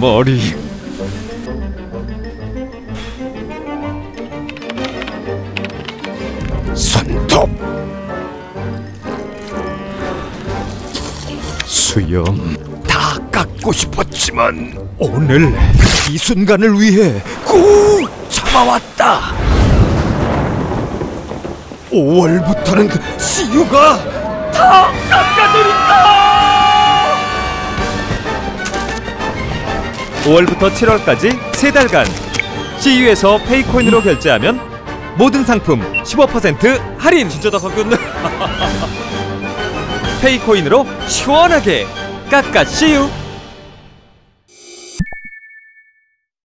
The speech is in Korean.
머리. 손톱. 수염. 다 깎고 싶었지만 오늘 이 순간을 위해 꾹 참아왔다. 5월부터는 시유가 다 깎아드 5월부터 7월까지 세달간 CU에서 페이코인으로 결제하면 모든 상품 15% 할인! 진짜 다 깎였네 페이코인으로 시원하게 깎아 CU